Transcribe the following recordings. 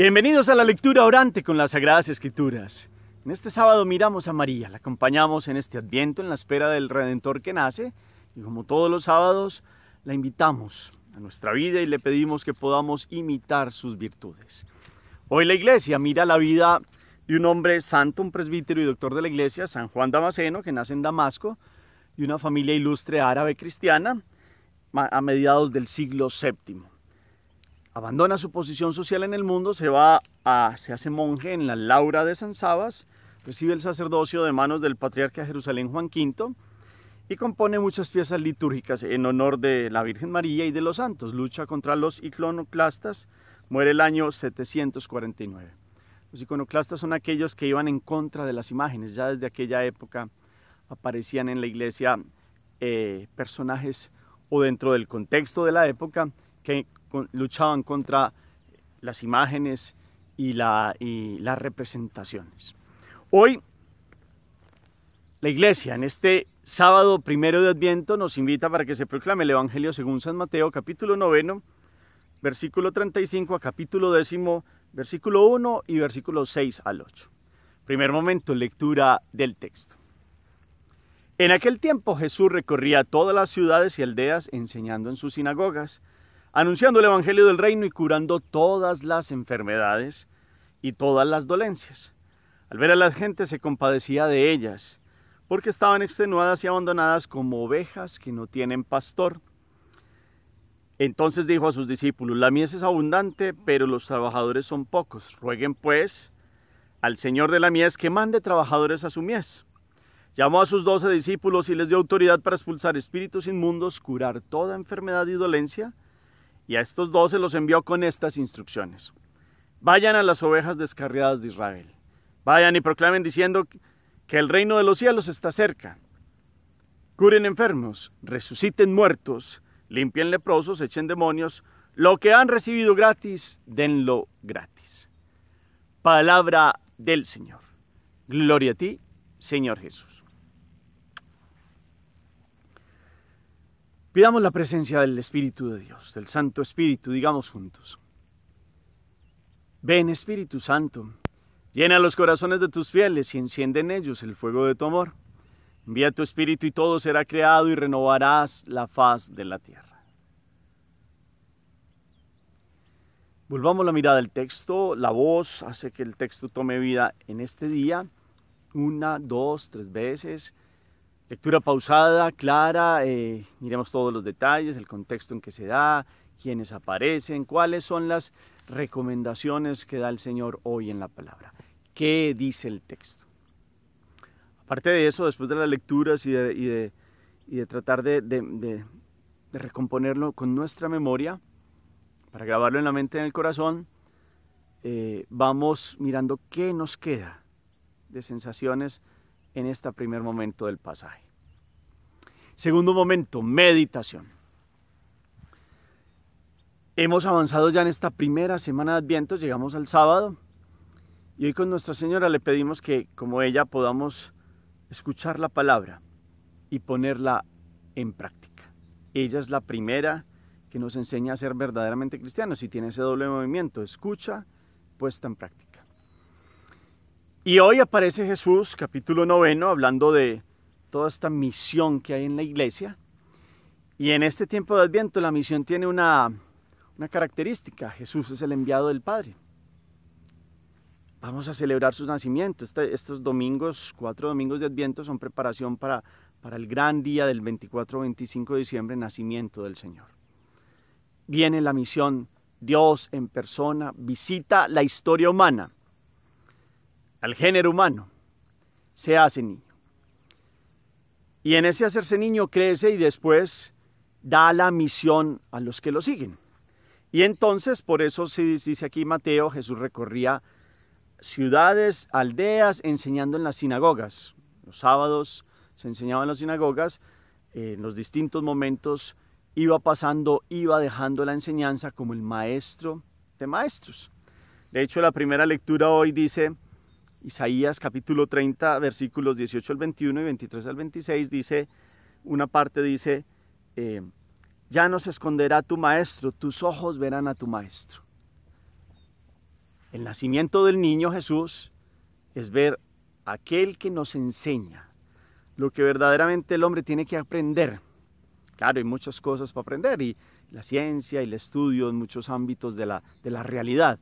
Bienvenidos a la lectura orante con las Sagradas Escrituras. En este sábado miramos a María, la acompañamos en este adviento en la espera del Redentor que nace y como todos los sábados la invitamos a nuestra vida y le pedimos que podamos imitar sus virtudes. Hoy la iglesia mira la vida de un hombre santo, un presbítero y doctor de la iglesia, San Juan Damasceno, que nace en Damasco, y una familia ilustre árabe cristiana a mediados del siglo VII abandona su posición social en el mundo, se va a, se hace monje en la Laura de San Sabas, recibe el sacerdocio de manos del patriarca de Jerusalén Juan V y compone muchas piezas litúrgicas en honor de la Virgen María y de los santos. Lucha contra los iconoclastas, muere el año 749. Los iconoclastas son aquellos que iban en contra de las imágenes. Ya desde aquella época aparecían en la iglesia eh, personajes o dentro del contexto de la época que luchaban contra las imágenes y, la, y las representaciones. Hoy la iglesia en este sábado primero de Adviento nos invita para que se proclame el Evangelio según San Mateo capítulo noveno, versículo 35 a capítulo décimo, versículo 1 y versículo 6 al 8. Primer momento, lectura del texto. En aquel tiempo Jesús recorría todas las ciudades y aldeas enseñando en sus sinagogas anunciando el Evangelio del Reino y curando todas las enfermedades y todas las dolencias. Al ver a la gente se compadecía de ellas, porque estaban extenuadas y abandonadas como ovejas que no tienen pastor. Entonces dijo a sus discípulos, la mies es abundante, pero los trabajadores son pocos. Rueguen pues al Señor de la mies que mande trabajadores a su mies. Llamó a sus doce discípulos y les dio autoridad para expulsar espíritus inmundos, curar toda enfermedad y dolencia y a estos doce los envió con estas instrucciones. Vayan a las ovejas descarriadas de Israel. Vayan y proclamen diciendo que el reino de los cielos está cerca. Curen enfermos, resuciten muertos, limpien leprosos, echen demonios. Lo que han recibido gratis, denlo gratis. Palabra del Señor. Gloria a ti, Señor Jesús. Pidamos la presencia del Espíritu de Dios, del Santo Espíritu, digamos juntos. Ven Espíritu Santo, llena los corazones de tus fieles y enciende en ellos el fuego de tu amor. Envía tu Espíritu y todo será creado y renovarás la faz de la tierra. Volvamos la mirada al texto, la voz hace que el texto tome vida en este día, una, dos, tres veces Lectura pausada, clara, eh, miremos todos los detalles, el contexto en que se da, quiénes aparecen, cuáles son las recomendaciones que da el Señor hoy en la palabra. ¿Qué dice el texto? Aparte de eso, después de las lecturas y de, tratar de, recomponerlo con nuestra memoria, para grabarlo en la mente y en el corazón, eh, vamos mirando qué nos queda de sensaciones en este primer momento del pasaje. Segundo momento, meditación. Hemos avanzado ya en esta primera semana de Adviento, llegamos al sábado y hoy con Nuestra Señora le pedimos que como ella podamos escuchar la palabra y ponerla en práctica. Ella es la primera que nos enseña a ser verdaderamente cristianos y tiene ese doble movimiento, escucha, puesta en práctica. Y hoy aparece Jesús, capítulo noveno, hablando de toda esta misión que hay en la iglesia. Y en este tiempo de Adviento la misión tiene una, característica. Jesús es el enviado del Padre. Vamos a celebrar su nacimiento. Este, estos domingos, cuatro domingos de Adviento, son preparación para, para el gran día del 24-25 de diciembre, nacimiento del Señor. Viene la misión, Dios en persona visita la historia humana al género humano, se hace niño. Y en ese hacerse niño crece y después da la misión a los que lo siguen. Y entonces, por eso se dice aquí Mateo, Jesús recorría ciudades, aldeas, enseñando en las sinagogas. Los sábados se enseñaba en las sinagogas, en los distintos momentos iba pasando, iba dejando la enseñanza como el maestro de maestros. De hecho, la primera lectura hoy dice, Isaías capítulo 30, versículos 18 al 21 y 23 al 26 dice, una parte dice, eh, ya no se esconderá tu maestro, tus ojos verán a tu maestro. El nacimiento del niño Jesús es ver aquel que nos enseña lo que verdaderamente el hombre tiene que aprender. Claro, hay muchas cosas para aprender y la ciencia y el estudio en muchos ámbitos de la, de la realidad.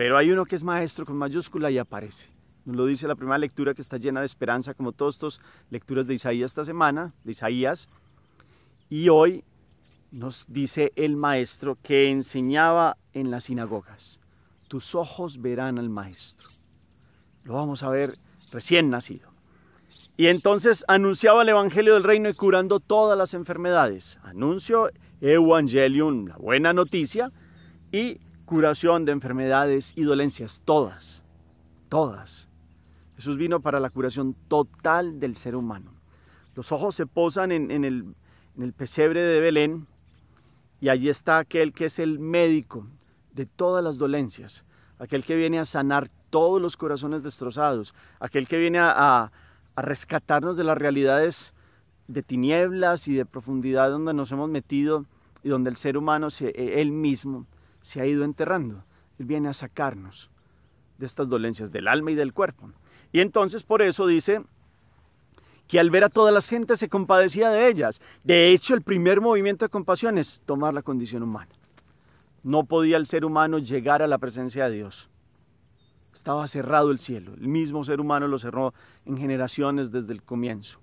Pero hay uno que es maestro con mayúscula y aparece. Nos lo dice la primera lectura que está llena de esperanza, como todas estas lecturas de Isaías esta semana, de Isaías. Y hoy nos dice el maestro que enseñaba en las sinagogas. Tus ojos verán al maestro. Lo vamos a ver recién nacido. Y entonces anunciaba el Evangelio del Reino y curando todas las enfermedades. Anuncio Evangelium, la buena noticia, y curación de enfermedades y dolencias, todas, todas. Jesús vino para la curación total del ser humano. Los ojos se posan en, el, pesebre de Belén y allí está aquel que es el médico de todas las dolencias, aquel que viene a sanar todos los corazones destrozados, aquel que viene a, a rescatarnos de las realidades de tinieblas y de profundidad donde nos hemos metido y donde el ser humano, e, él mismo, se ha ido enterrando. Él viene a sacarnos de estas dolencias del alma y del cuerpo. Y entonces por eso dice que al ver a todas las gentes se compadecía de ellas. De hecho, el primer movimiento de compasión es tomar la condición humana. No podía el ser humano llegar a la presencia de Dios. Estaba cerrado el cielo. El mismo ser humano lo cerró en generaciones desde el comienzo.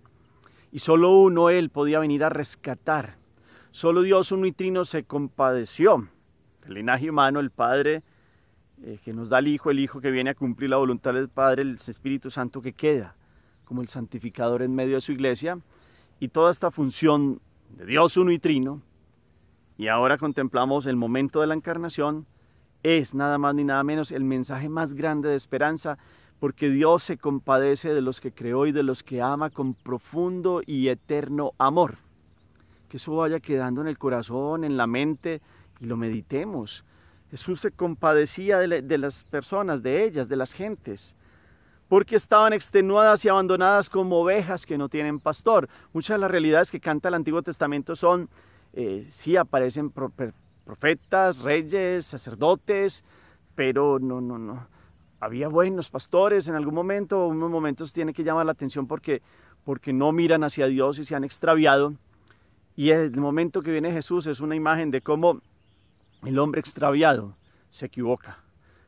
Y solo uno, Él, podía venir a rescatar. Solo Dios un trino se compadeció el linaje humano, el Padre eh, que nos da el Hijo, el Hijo que viene a cumplir la voluntad del Padre, el Espíritu Santo que queda como el santificador en medio de su iglesia, y toda esta función de Dios uno y trino, y ahora contemplamos el momento de la encarnación, es nada más ni nada menos el mensaje más grande de esperanza porque Dios se compadece de los que creó y de los que ama con profundo y eterno amor. Que eso vaya quedando en el corazón, en la mente y lo meditemos. Jesús se compadecía de, las personas, de ellas, de las gentes, porque estaban extenuadas y abandonadas como ovejas que no tienen pastor. Muchas de las realidades que canta el Antiguo Testamento son, eh, sí aparecen profetas, reyes, sacerdotes, pero no, no, no había buenos pastores en algún momento, unos momentos tiene que llamar la atención porque, porque no miran hacia Dios y se han extraviado. Y el momento que viene Jesús es una imagen de cómo el hombre extraviado se equivoca,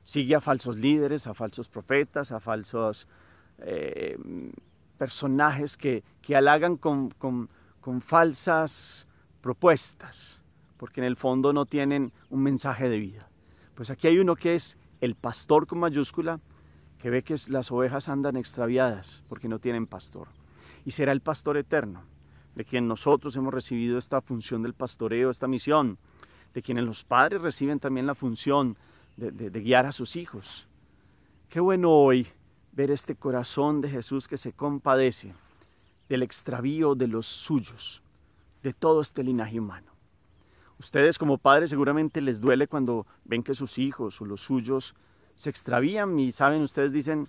sigue a falsos líderes, a falsos profetas, a falsos eh, personajes que, que halagan con, con, con falsas propuestas, porque en el fondo no tienen un mensaje de vida. Pues aquí hay uno que es el pastor con mayúscula, que ve que las ovejas andan extraviadas porque no tienen pastor. Y será el pastor eterno, de quien nosotros hemos recibido esta función del pastoreo, esta misión, de quienes los padres reciben también la función de, de guiar a sus hijos. Qué bueno hoy ver este corazón de Jesús que se compadece del extravío de los suyos, de todo este linaje humano. Ustedes como padres seguramente les duele cuando ven que sus hijos o los suyos se extravían y saben, ustedes dicen,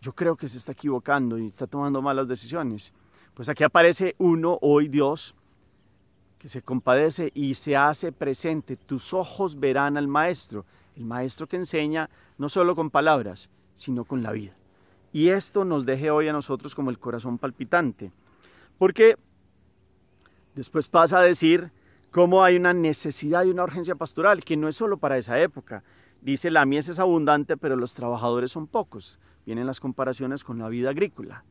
yo creo que se está equivocando y está tomando malas decisiones. Pues aquí aparece uno, hoy Dios, que se compadece y se hace presente. Tus ojos verán al Maestro, el Maestro que enseña no solo con palabras, sino con la vida. Y esto nos deje hoy a nosotros como el corazón palpitante, porque después pasa a decir, cómo hay una necesidad y una urgencia pastoral que no es solo para esa época. Dice, la mies es abundante, pero los trabajadores son pocos. Vienen las comparaciones con la vida agrícola.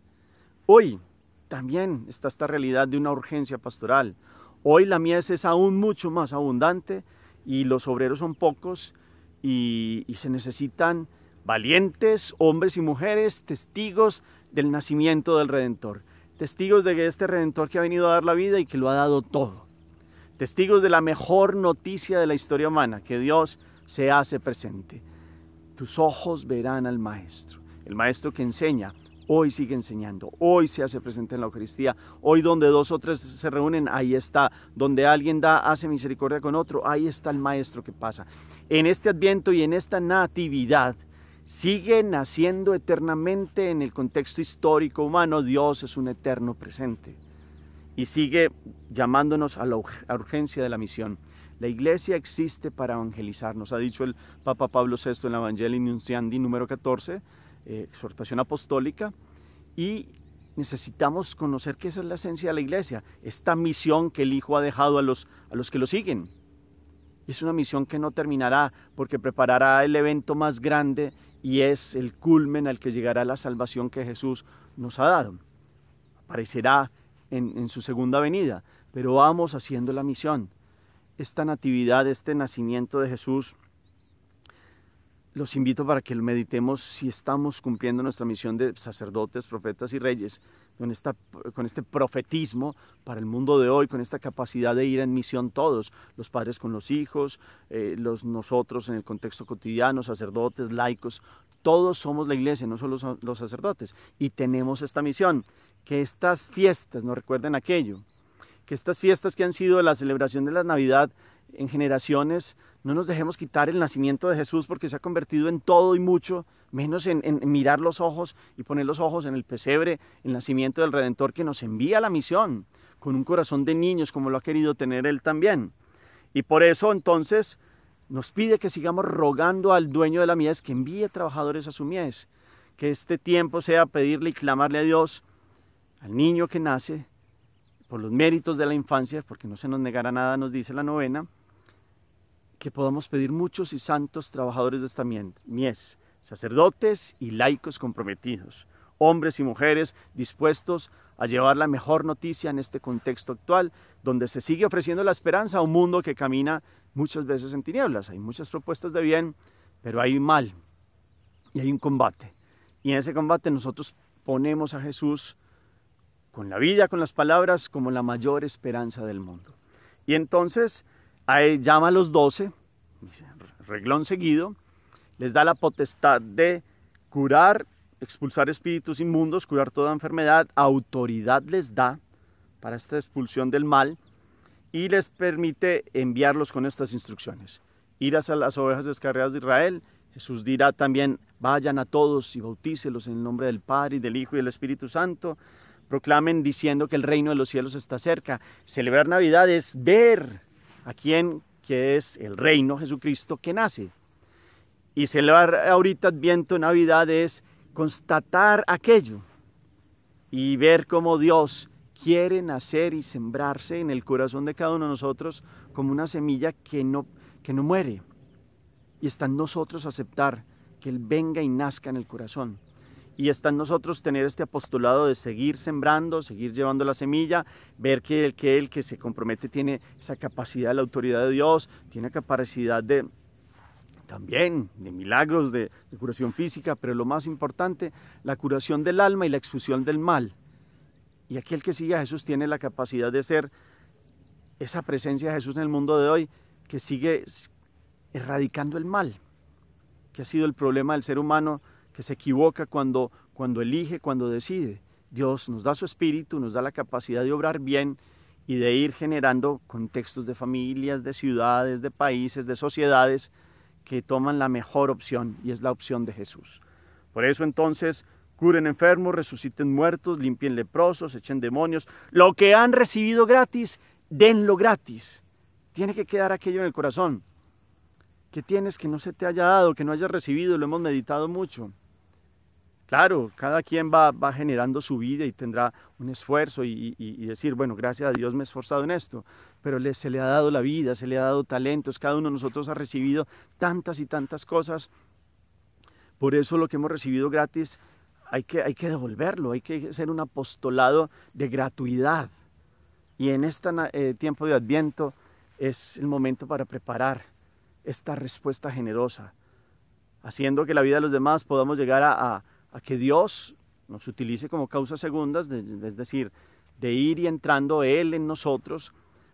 Hoy también está esta realidad de una urgencia pastoral. Hoy la mies es aún mucho más abundante y los obreros son pocos y, se necesitan valientes hombres y mujeres, testigos del nacimiento del Redentor, testigos de este Redentor que ha venido a dar la vida y que lo ha dado todo testigos de la mejor noticia de la historia humana, que Dios se hace presente. Tus ojos verán al Maestro, el Maestro que enseña, hoy sigue enseñando, hoy se hace presente en la Eucaristía, hoy donde dos o tres se reúnen, ahí está, donde alguien da, hace misericordia con otro, ahí está el Maestro que pasa. En este adviento y en esta natividad, sigue naciendo eternamente en el contexto histórico humano, Dios es un eterno presente y sigue llamándonos a la urgencia de la misión. La iglesia existe para evangelizar, nos ha dicho el Papa Pablo VI en la Evangelii Nunciandi número 14, eh, exhortación apostólica, y necesitamos conocer que esa es la esencia de la iglesia, esta misión que el Hijo ha dejado a los, a los que lo siguen. Es una misión que no terminará porque preparará el evento más grande y es el culmen al que llegará la salvación que Jesús nos ha dado. Aparecerá en, en su segunda venida, pero vamos haciendo la misión. Esta natividad, este nacimiento de Jesús, los invito para que meditemos si estamos cumpliendo nuestra misión de sacerdotes, profetas y reyes, con, esta, con este profetismo para el mundo de hoy, con esta capacidad de ir en misión todos, los padres con los hijos, eh, los nosotros en el contexto cotidiano, sacerdotes, laicos, todos somos la iglesia, no solo los sacerdotes, y tenemos esta misión, que estas fiestas nos recuerden aquello, que estas fiestas que han sido la celebración de la Navidad en generaciones, no nos dejemos quitar el nacimiento de Jesús porque se ha convertido en todo y mucho, menos en, mirar los ojos y poner los ojos en el pesebre, el nacimiento del Redentor que nos envía la misión, con un corazón de niños como lo ha querido tener Él también. Y por eso entonces nos pide que sigamos rogando al dueño de la mies que envíe trabajadores a su mies, que este tiempo sea pedirle y clamarle a Dios, al niño que nace, por los méritos de la infancia, porque no se nos negará nada, nos dice la novena, que podamos pedir muchos y santos trabajadores de esta mies, sacerdotes y laicos comprometidos, hombres y mujeres dispuestos a llevar la mejor noticia en este contexto actual, donde se sigue ofreciendo la esperanza a un mundo que camina muchas veces en tinieblas. Hay muchas propuestas de bien, pero hay mal y hay un combate. Y en ese combate nosotros ponemos a Jesús con la vida, con las palabras, como la mayor esperanza del mundo. Y entonces llama a los doce, reglón seguido, les da la potestad de curar, expulsar espíritus inmundos, curar toda enfermedad, autoridad les da para esta expulsión del mal y les permite enviarlos con estas instrucciones. Ir a las ovejas descarriadas de Israel, Jesús dirá también, vayan a todos y bautícelos en el nombre del Padre y del Hijo y del Espíritu Santo, proclamen diciendo que el reino de los cielos está cerca. Celebrar Navidad es ver a quien que es el reino Jesucristo que nace. Y celebrar ahorita Adviento, Navidad es constatar aquello y ver cómo Dios quiere nacer y sembrarse en el corazón de cada uno de nosotros como una semilla que no, que no muere. Y está en nosotros aceptar que Él venga y nazca en el corazón. Y está en nosotros tener este apostolado de seguir sembrando, seguir llevando la semilla, ver que el que, el que se compromete tiene esa capacidad de la autoridad de Dios, tiene capacidad de, también de milagros, de, curación física, pero lo más importante, la curación del alma y la expulsión del mal. Y aquel que sigue a Jesús tiene la capacidad de ser esa presencia de Jesús en el mundo de hoy que sigue erradicando el mal, que ha sido el problema del ser humano que se equivoca cuando, cuando elige, cuando decide. Dios nos da su espíritu, nos da la capacidad de obrar bien y de ir generando contextos de familias, de ciudades, de países, de sociedades que toman la mejor opción y es la opción de Jesús. Por eso entonces curen enfermos, resuciten muertos, limpien leprosos, echen demonios. Lo que han recibido gratis, denlo gratis. Tiene que quedar aquello en el corazón. que tienes que no se te haya dado, que no hayas recibido? Lo hemos meditado mucho. Claro, cada quien va, generando su vida y tendrá un esfuerzo y, decir, bueno, gracias a Dios me he esforzado en esto pero se le ha dado la vida, se le ha dado talentos, cada uno de nosotros ha recibido tantas y tantas cosas. Por eso lo que hemos recibido gratis hay que, devolverlo, hay que hacer un apostolado de gratuidad. Y en este tiempo de Adviento es el momento para preparar esta respuesta generosa, haciendo que la vida de los demás podamos llegar a, que Dios nos utilice como causas segundas, es decir, de ir y entrando Él en nosotros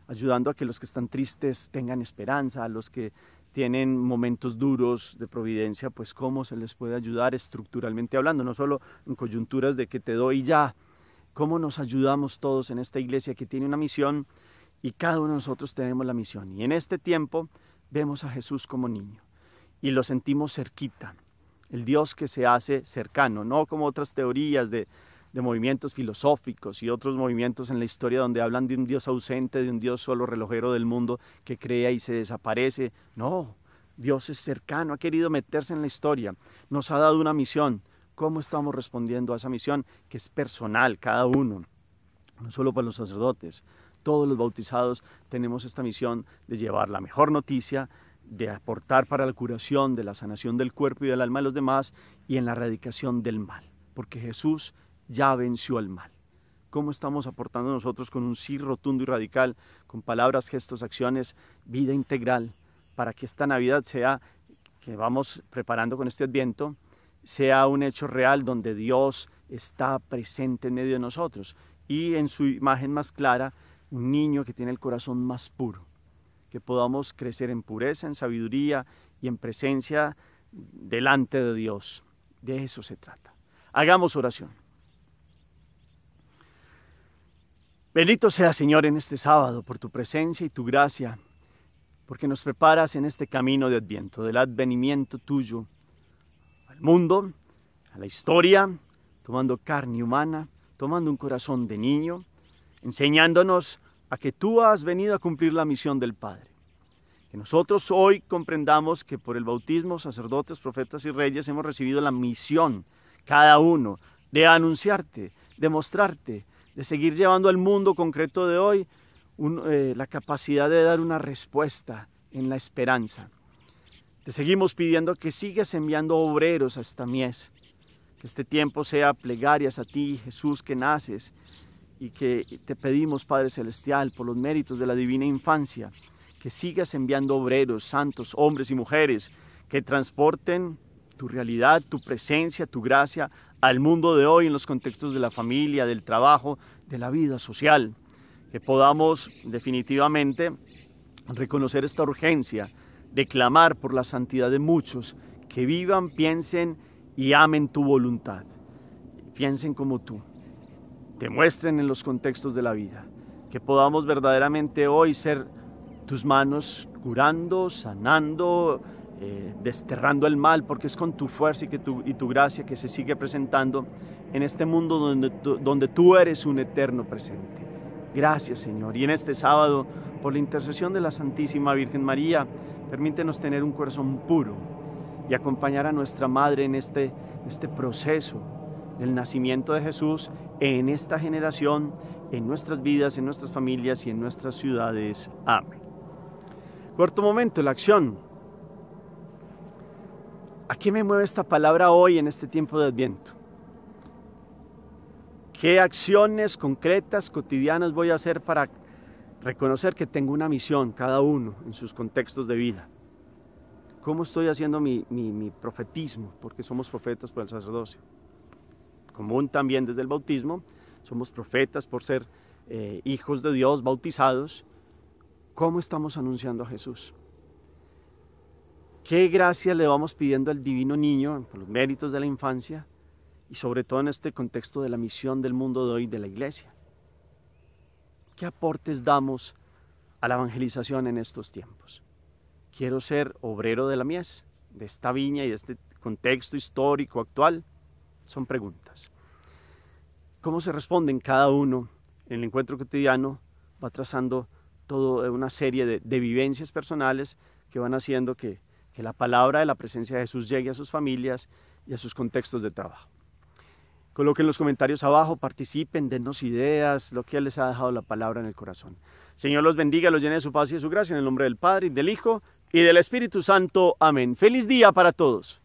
ayudando a que los que están tristes tengan esperanza, a los que tienen momentos duros de providencia, pues cómo se les puede ayudar estructuralmente hablando, no solo en coyunturas de que te doy ya, cómo nos ayudamos todos en esta iglesia que tiene una misión y cada uno de nosotros tenemos la misión. Y en este tiempo vemos a Jesús como niño y lo sentimos cerquita, el Dios que se hace cercano, no como otras teorías de, movimientos filosóficos y otros movimientos en la historia donde hablan de un Dios ausente, de un Dios solo relojero del mundo que crea y se desaparece. No, Dios es cercano, ha querido meterse en la historia, nos ha dado una misión. ¿Cómo estamos respondiendo a esa misión que es personal, cada uno? No solo para los sacerdotes, todos los bautizados tenemos esta misión de llevar la mejor noticia, de aportar para la curación, de la sanación del cuerpo y del alma de los demás y en la erradicación del mal, porque Jesús ya venció al mal. ¿Cómo estamos aportando nosotros con un sí rotundo y radical, con palabras, gestos, acciones, vida integral, para que esta Navidad sea, que vamos preparando con este adviento, sea un hecho real donde Dios está presente en medio de nosotros y en su imagen más clara, un niño que tiene el corazón más puro, que podamos crecer en pureza, en sabiduría y en presencia delante de Dios. De eso se trata. Hagamos oración. Bendito sea, Señor, en este sábado por tu presencia y tu gracia, porque nos preparas en este camino de adviento, del advenimiento tuyo al mundo, a la historia, tomando carne humana, tomando un corazón de niño, enseñándonos a que tú has venido a cumplir la misión del Padre. Que nosotros hoy comprendamos que por el bautismo, sacerdotes, profetas y reyes hemos recibido la misión, cada uno, de anunciarte, de mostrarte, de seguir llevando al mundo concreto de hoy eh, la capacidad de dar una respuesta en la esperanza. Te seguimos pidiendo que sigas enviando obreros a esta mies, que este tiempo sea plegarias a ti, Jesús, que naces, y que te pedimos, Padre Celestial, por los méritos de la divina infancia, que sigas enviando obreros, santos, hombres y mujeres, que transporten tu realidad, tu presencia, tu gracia al mundo de hoy en los contextos de la familia, del trabajo, de la vida social, que podamos definitivamente reconocer esta urgencia de clamar por la santidad de muchos, que vivan, piensen y amen tu voluntad, piensen como tú, te muestren en los contextos de la vida, que podamos verdaderamente hoy ser tus manos curando, sanando, eh, desterrando el mal, porque es con tu fuerza y, que tu, y tu gracia que se sigue presentando en este mundo donde, donde tú eres un eterno presente. Gracias Señor. Y en este sábado, por la intercesión de la Santísima Virgen María, permítenos tener un corazón puro y acompañar a nuestra Madre en este, este proceso del nacimiento de Jesús en esta generación, en nuestras vidas, en nuestras familias y en nuestras ciudades. Amén. Cuarto momento, la acción. ¿A qué me mueve esta palabra hoy en este tiempo de Adviento? ¿Qué acciones concretas, cotidianas voy a hacer para reconocer que tengo una misión cada uno en sus contextos de vida? ¿Cómo estoy haciendo mi, profetismo? Porque somos profetas por el sacerdocio. Común también desde el bautismo, somos profetas por ser eh, hijos de Dios, bautizados. ¿Cómo estamos anunciando a Jesús? ¿Qué gracia le vamos pidiendo al divino niño por los méritos de la infancia y sobre todo en este contexto de la misión del mundo de hoy de la iglesia? ¿Qué aportes damos a la evangelización en estos tiempos? Quiero ser obrero de la mies, de esta viña y de este contexto histórico actual. Son preguntas. ¿Cómo se responden cada uno en el encuentro cotidiano? Va trazando toda una serie de, de vivencias personales que van haciendo que que la palabra de la presencia de Jesús llegue a sus familias y a sus contextos de trabajo. Coloquen los comentarios abajo, participen, dennos ideas, lo que les ha dejado la palabra en el corazón. Señor los bendiga, los llene de su paz y de su gracia en el nombre del Padre, y del Hijo y del Espíritu Santo. Amén. Feliz día para todos.